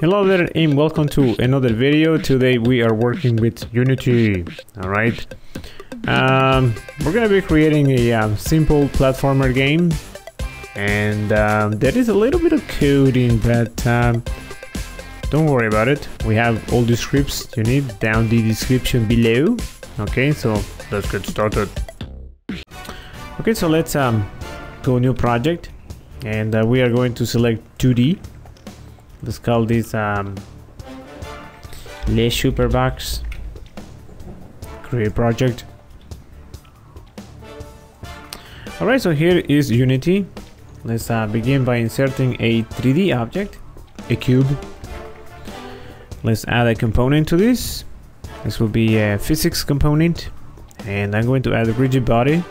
Hello there and welcome to another video. Today we are working with Unity. All right. Um, we're gonna be creating a um, simple platformer game, and um, there is a little bit of coding, but um, don't worry about it. We have all the scripts you need down the description below. Okay, so let's get started. Okay, so let's um, go new project, and uh, we are going to select 2D. Let's call this um, Les Superbox. Create project. Alright, so here is Unity. Let's uh, begin by inserting a 3D object, a cube. Let's add a component to this. This will be a physics component. And I'm going to add a Rigidbody.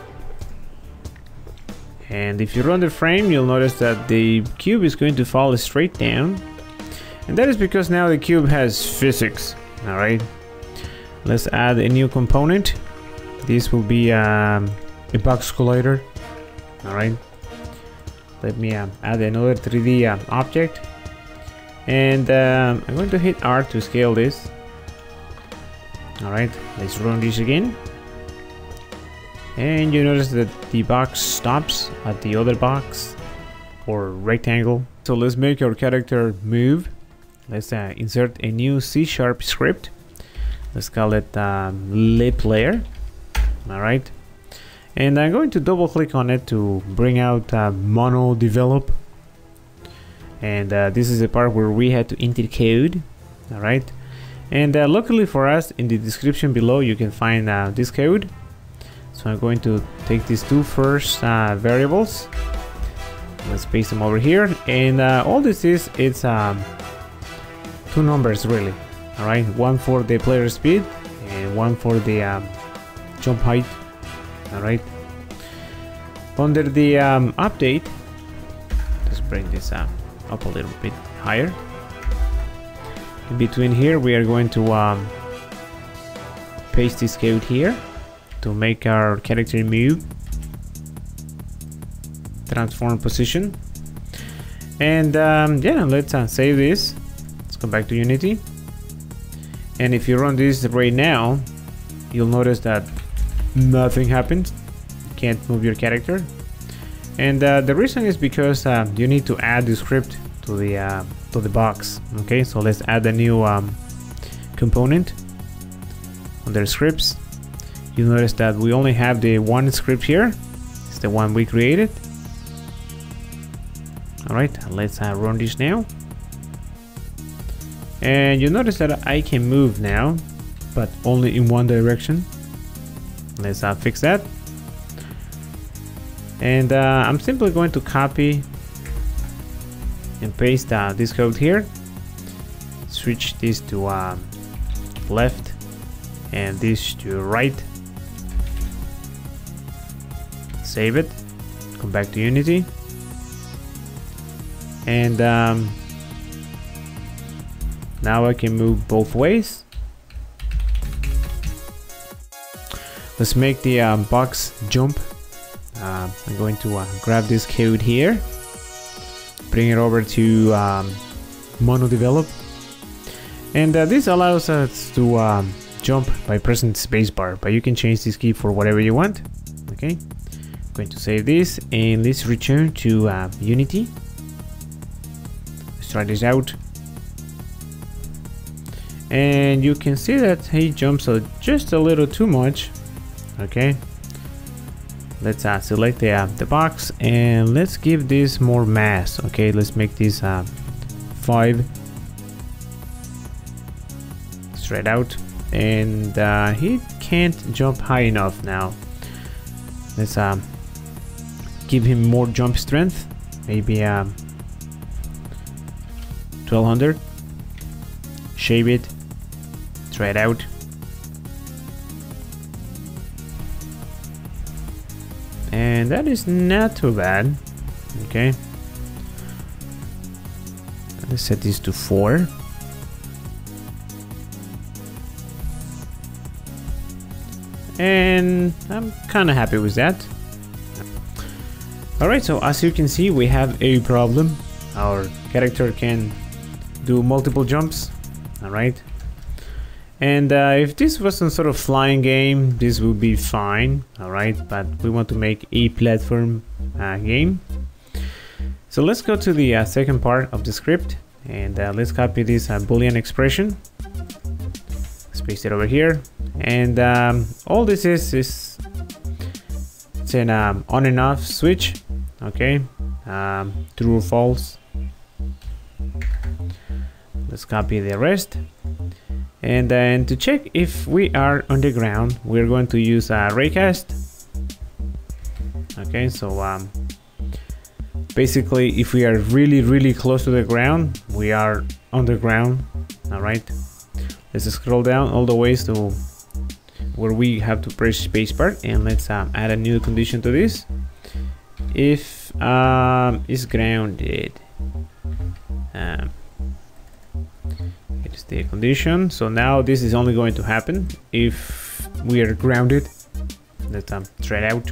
And if you run the frame, you'll notice that the cube is going to fall straight down. And that is because now the cube has physics. Alright. Let's add a new component. This will be um, a box collider. Alright. Let me um, add another 3D uh, object. And um, I'm going to hit R to scale this. Alright, let's run this again. And you notice that the box stops at the other box or rectangle. So let's make our character move. Let's uh, insert a new C sharp script. Let's call it um, lip layer. Alright. And I'm going to double click on it to bring out uh, MonoDevelop. And uh, this is the part where we had to enter code. Alright. And uh, luckily for us, in the description below, you can find uh, this code. So I'm going to take these two first uh, variables. Let's paste them over here. And uh, all this is, it's um, two numbers really. Alright, one for the player speed and one for the um, jump height. Alright. Under the um, update, let's bring this uh, up a little bit higher. In between here, we are going to um, paste this code here to make our character move. Transform position. And um, yeah, let's uh, save this. Let's go back to Unity. And if you run this right now, you'll notice that nothing happens. You can't move your character. And uh, the reason is because uh, you need to add the script to the uh, to the box. Okay, so let's add a new um, component under scripts. You notice that we only have the one script here. It's the one we created. All right, let's uh, run this now. And you notice that I can move now, but only in one direction. Let's uh, fix that. And uh, I'm simply going to copy and paste uh, this code here. Switch this to um, left and this to right. Save it. Come back to Unity. And um, now I can move both ways. Let's make the um, box jump. Uh, I'm going to uh, grab this code here, bring it over to um, MonoDevelop, and uh, this allows us to um, jump by pressing spacebar. But you can change this key for whatever you want. Okay, I'm going to save this and let's return to uh, Unity. Let's try this out and you can see that he jumps just a little too much. Okay. Let's uh, select the, uh, the box and let's give this more mass. Okay let's make this uh, 5 straight out. And uh, he can't jump high enough now. Let's um, give him more jump strength. Maybe um, 1200 shape it straight out. And that is not too bad. Okay. Let's set this to 4 and I'm kind of happy with that. Alright so as you can see we have a problem. Our character can do multiple jumps. All right. And uh, if this was some sort of flying game, this would be fine. All right, but we want to make a platform uh, game. So let's go to the uh, second part of the script and uh, let's copy this uh, boolean expression. Let's paste it over here. And um, all this is is it's an um, on and off switch. Okay, um, true or false. Let's copy the rest. And then to check if we are on the ground, we're going to use a raycast. Okay, so um, basically if we are really really close to the ground we are on the ground all right let's scroll down all the ways to where we have to press spacebar and let's um, add a new condition to this if um, grounded um, the condition so now this is only going to happen if we are grounded. Let's um, try out.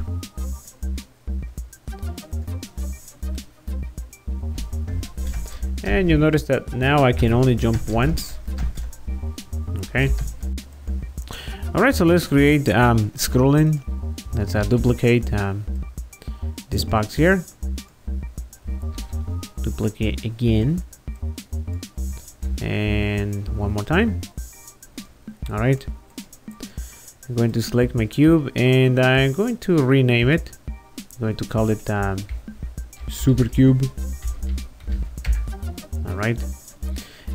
And you notice that now I can only jump once. Okay. Alright so let's create um, scrolling. Let's uh, duplicate um, this box here. Duplicate again and one more time. Alright I'm going to select my cube and I'm going to rename it. I'm going to call it um, super cube. Right.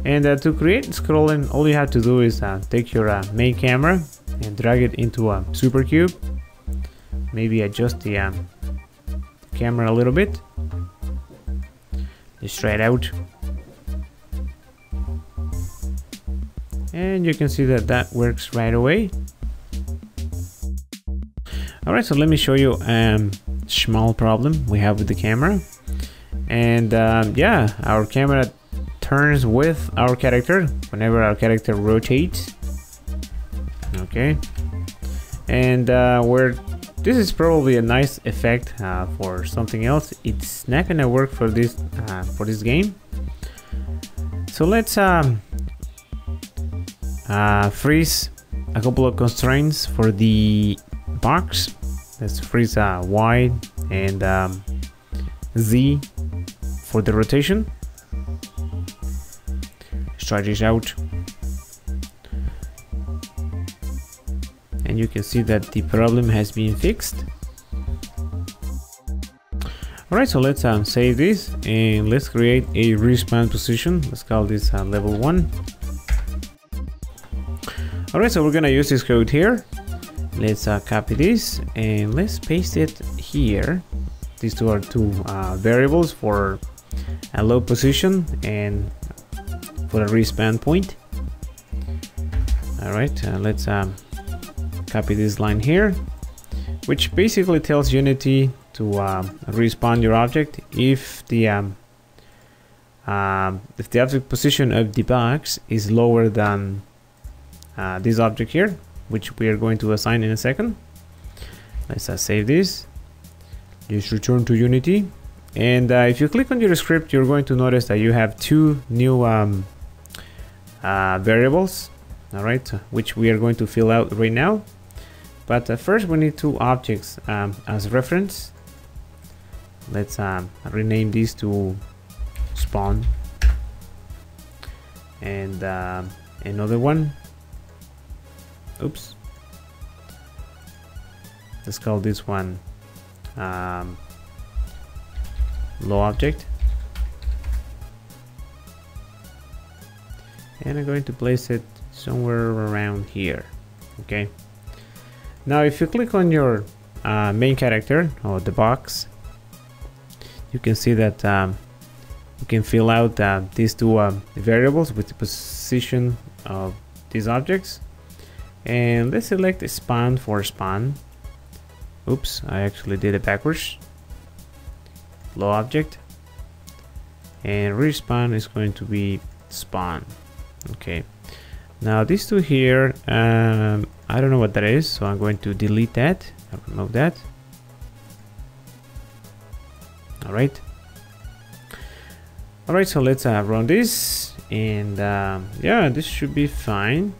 And uh, to create scrolling all you have to do is uh, take your uh, main camera and drag it into a super cube. Maybe adjust the um, camera a little bit. Just try it out and you can see that that works right away. Alright so let me show you a um, small problem we have with the camera. And um, yeah our camera turns with our character whenever our character rotates. Okay. And uh, where this is probably a nice effect uh, for something else. It's not gonna work for this uh, for this game. So let's um, uh, freeze a couple of constraints for the box. Let's freeze uh, Y and um, Z for the rotation. Let's try this out. And you can see that the problem has been fixed. Alright so let's um, save this and let's create a respawn position. Let's call this uh, level 1 alright so we're gonna use this code here let's uh, copy this and let's paste it here these two are two uh, variables for a low position and for a respawn point. Alright, uh, let's um, copy this line here, which basically tells Unity to uh, respawn your object if the um, um, if the object position of the box is lower than uh, this object here, which we are going to assign in a second. Let's uh, save this. Just return to Unity. And uh, if you click on your script, you're going to notice that you have two new um, uh, variables all right which we are going to fill out right now but uh, first we need two objects um, as reference let's um, rename these to spawn and uh, another one oops. Let's call this one um, low object. And I'm going to place it somewhere around here okay? Now if you click on your uh, main character or the box you can see that um, you can fill out uh, these two uh, variables with the position of these objects and let's select spawn for spawn oops I actually did it backwards. Low object. And respawn is going to be spawn okay. Now these two here um, I don't know what that is so I'm going to delete that. I'll remove that. All right all right so let's uh, run this. And um, yeah this should be fine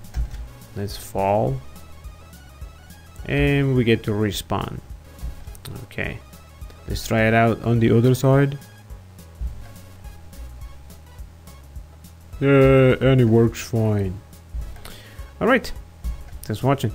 let's fall. And we get to respawn. Okay. Let's try it out on the other side. Yeah and it works fine. All right thanks for watching